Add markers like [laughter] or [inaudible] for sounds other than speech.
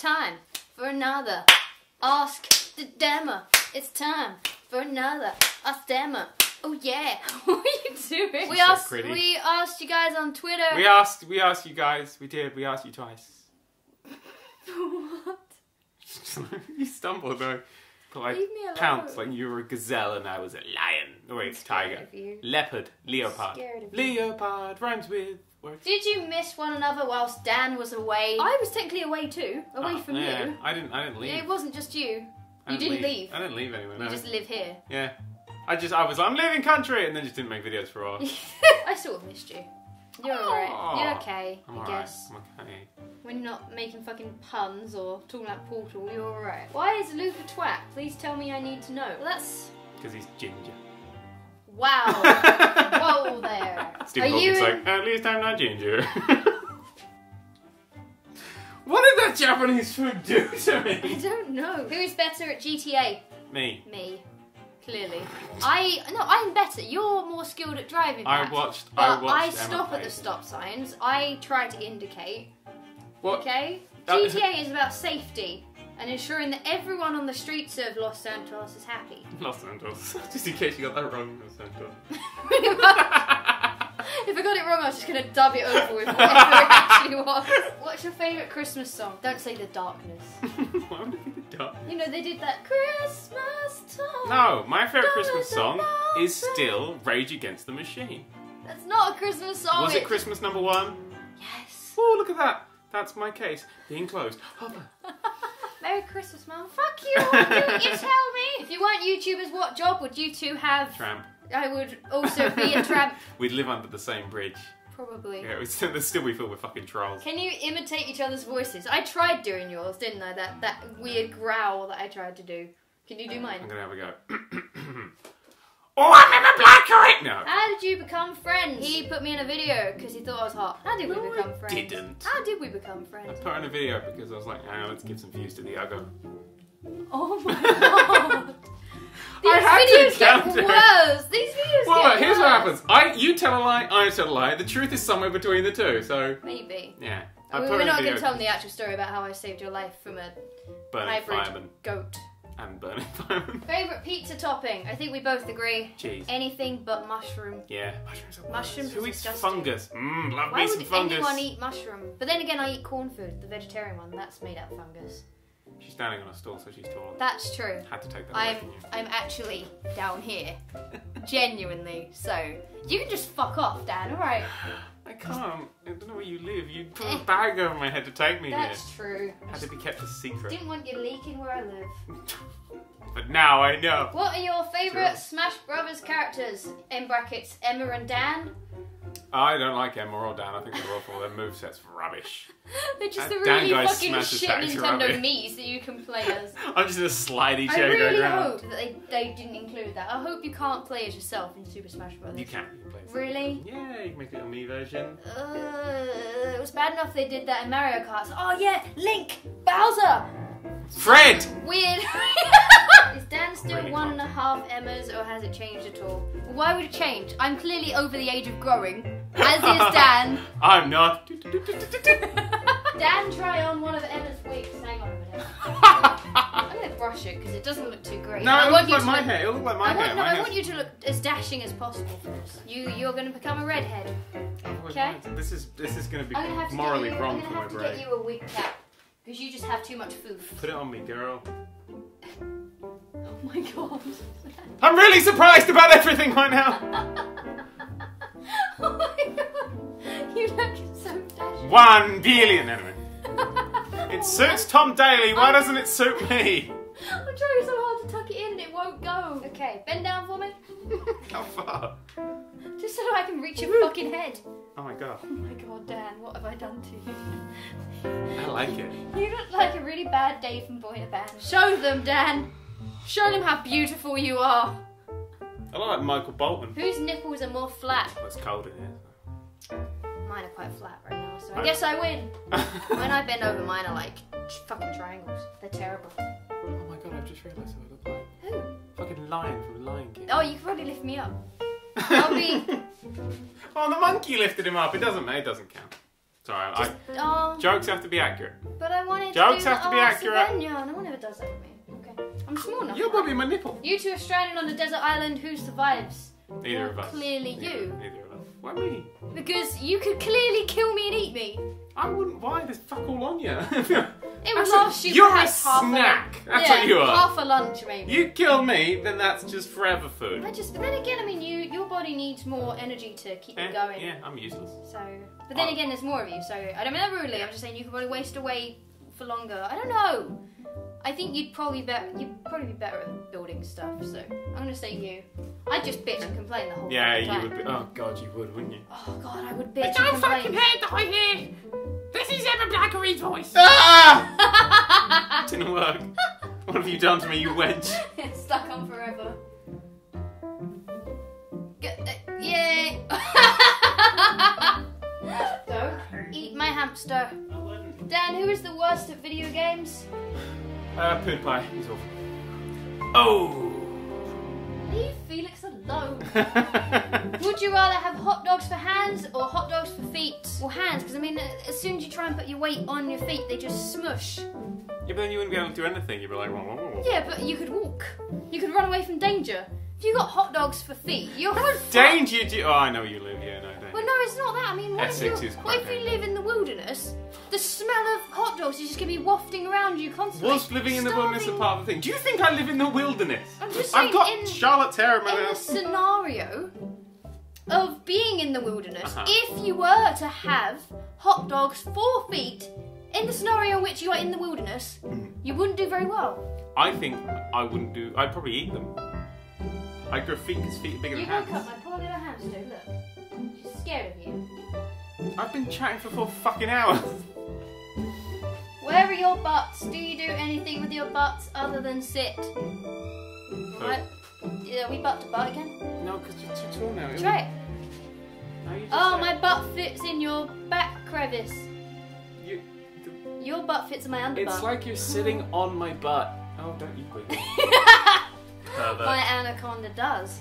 time for another Ask the Demma. It's time for another Ask Demma. Oh yeah, [laughs] what are you doing? We so asked pretty. we asked you guys on Twitter. We asked, we asked you guys. We did. We asked you twice. [laughs] what? [laughs] you stumbled though. Like Leave me alone. pounced like you were a gazelle and I was a lion. Oh wait, it's scared tiger. of you. Leopard. Leopard. Scared of you. Leopard rhymes with words. Did you miss one another whilst Dan was away? I was technically away too, away Oh, from yeah. you. I didn't. I didn't leave. It wasn't just you. I You didn't leave. I didn't leave anywhere. You No. just live here. Yeah. I just. I was. like, I'm leaving country, and then just didn't make videos for a while. [laughs] I sort of missed you. You're alright. Oh. You're okay, I'm I alright. guess. I'm okay. When you're not making fucking puns or talking about Portal, you're alright. Why is Luke a twat? Please tell me I need to know. Well, that's. Because he's ginger. Wow. [laughs] Whoa there. Stephen Are you. Like, at least I'm not ginger. [laughs] what did that Japanese food do to me? I don't know. Who is better at GTA? Me. Me. Clearly. I. No, I'm better. You're more skilled at driving. I perhaps. watched. I watched. I Emma stop at the stop signs. I try to indicate. What? Okay? GTA is about safety and ensuring that everyone on the streets of Los Santos is happy. [laughs] Los Santos. [laughs] Just in case you got that wrong, Los Santos. [laughs] If I got it wrong, I was just gonna dub it over with whatever it actually was. What's your favourite Christmas song? Don't say The Darkness. Why would it be the dark? You know, they did that Christmas time. No, my favourite Christmas song is still Rage Against the Machine. That's not a Christmas song. Was it Christmas number one? Yes. Oh, look at that. That's my case. Being closed. Hopper. Merry Christmas, Mum. Fuck you. Why [laughs] you tell me? If you weren't YouTubers, what job would you two have? Tramp. I would also be a tramp. [laughs] We'd live under the same bridge. Probably. Yeah, we'd still, they'd still be filled with fucking trolls. Can you imitate each other's voices? I tried doing yours, didn't I? That that weird growl that I tried to do. Can you do mine? I'm gonna have a go. [coughs] oh, I'm in a black current! No. How did you become friends? He put me in a video because he thought I was hot. How did No, we become I friends? didn't. How did we become friends? I put on a video because I was like, ah, let's give some views to the Uggo. Oh my [laughs] god. [laughs] These I had to videos get worse. These videos Well, get look, here's what happens. I, you tell a lie, I tell a lie. The truth is somewhere between the two. So, Maybe. yeah. I put We're in not going to tell them the actual story about how I saved your life from a burning hybrid fireman goat. And burning fireman. [laughs] Favorite pizza topping? I think we both agree. Cheese. Anything but mushroom. Yeah. Mushrooms are Mushrooms Who eats disgusting. fungus? Mmm, love Why me some would fungus. anyone eat mushroom? But then again, I eat Quorn food, the vegetarian one. That's made out of fungus. She's standing on a stool, so she's taller. That's true. Had to take that I'm. I'm actually down here, [laughs] genuinely. So you can just fuck off, Dan. All right. [laughs] I can't. I don't know where you live. You put a bag over my head to take me here. That's true. Had to be kept a secret. Didn't want you leaking where I live. [laughs] But now I know. What are your favourite. Smash Brothers characters? In brackets, Emma and Dan. I don't like Emma or Dan. I think they're awful. Their moveset's rubbish. [laughs] They're just That the Dan really fucking shit Nintendo rubbish. Mii's that you can play as. [laughs] I'm just in a slidey I chair going really hope that they, they didn't include that. I hope you can't play as yourself in Super Smash Brothers. You can. It. Really? Yeah, you can make a little me version. Uh, it was bad enough they did that in Mario Kart. Oh yeah, Link, Bowser. Fred! Weird. [laughs] Is Dan still Really one and a half Emmas, or has it changed at all? Why would it change? I'm clearly over the age of growing, as is [laughs] Dan. I'm not. [laughs] Dan, try on one of Emma's wigs. Hang on a minute. I'm gonna brush it because it doesn't look too great. no, I it want looks you like to my look- hair. It looks like my I hair. no, my I want you to look as dashing as possible. You, you're going to become a redhead. Okay. This is this is going to be I'm gonna have to morally get you, wrong I'm for gonna my have to brain. get you a wig cap because you just have too much food. Put it on me, girl. Oh my god. I'm really surprised about everything right now. [laughs] oh my god. You look so dashing. One billion. Anyway, it suits Tom Daley. Why doesn't it suit me? [laughs] I'm trying so hard to tuck it in, it won't go. Okay, bend down for me, [laughs] How far? just so I can reach your fucking head. Oh my god, Oh my god, Dan, what have I done to you? I like it. You look like a really bad Dave from Boyinaband. Show them, Dan. Show them how beautiful you are. I look like Michael Bolton. Whose nipples are more flat? Oh, it's cold in here. Flat right now, so I Right. guess I win. [laughs] When I bend over, mine are like fucking triangles. They're terrible. Oh my god, I've just realised what I look like. Who? Fucking lion from Lion King. Oh, you could probably lift me up. [laughs] I'll be. oh, the monkey lifted him up. It doesn't matter. It doesn't count. Sorry, Just, I, oh, jokes have to be accurate. but I wanted Jokes to have to be accurate. Savannah. No one ever does that with me. Okay. I'm small enough. You're probably my nipple. You two are stranded on a desert island. Who survives? Neither Well, of us. clearly Neither- you. Neither of us. Why me? Because you could clearly kill me and eat me. I wouldn't. Why? There's fuck all on you. [laughs] It would last you you're a snack. a That's yeah, what you are. Half a lunch, maybe. you kill me, then that's just forever food. I just, but then again, I mean, you, your body needs more energy to keep Eh, you going. Yeah, I'm useless. So, but then Oh. again, there's more of you. So I don't mean that rudely. I'm just saying you could probably waste away for longer. I don't know. I think you'd probably be you'd probably be better at building stuff. So I'm gonna say you. I'd just bitch and complain the whole time. Yeah, you time. would be. Oh god, you would, wouldn't you? Oh god, I would bitch and complain. die here! This is Emma Blackery's voice! Ah! [laughs] Didn't work. What have you done to me, you wench? it's stuck on forever. G- uh, yay! [laughs] Don't eat my hamster. Dan, who is the worst at video games? Uh, PewDiePie. He's awful. Oh. Leave Felix alone. [laughs] Would you rather have hot dogs for hands or hot dogs for feet? Or hands, because I mean, as soon as you try and put your weight on your feet, they just smush. yeah, but then you wouldn't be able to do anything. You'd be like, whoa, whoa, whoa. Yeah, but you could walk. You could run away from danger. If you got hot dogs for feet, you're How much danger do you... Oh, I know where you live. Yeah, no, no, it's not that. I mean, what if, you, what if you live in the wilderness? The smell of hot dogs is just going to be wafting around you constantly. Was living in the wilderness a Starving- part of the thing? Do you think I live in the wilderness? I'm just I've got in- Charlotte Terror in my in the house. scenario of being in the wilderness, Uh-huh. if you were to have hot dogs four feet, in the scenario in which you are in the wilderness, Mm-hmm. you wouldn't do very well. I think I wouldn't do. I'd probably eat them. I'd grow feet because feet are bigger You than woke up hands. my poor little hamster, look. She's scared of you. I've been chatting for four fucking hours. Where are your butts? Do you do anything with your butts other than sit? What? Yeah, we butt to butt again? No, because you're too tall now. Try it. No, Oh, said- my butt fits in your back crevice. You, Your butt fits in my underbutt. it's like you're sitting on my butt. Oh, don't you wiggle. [laughs] Pervert. My anaconda does.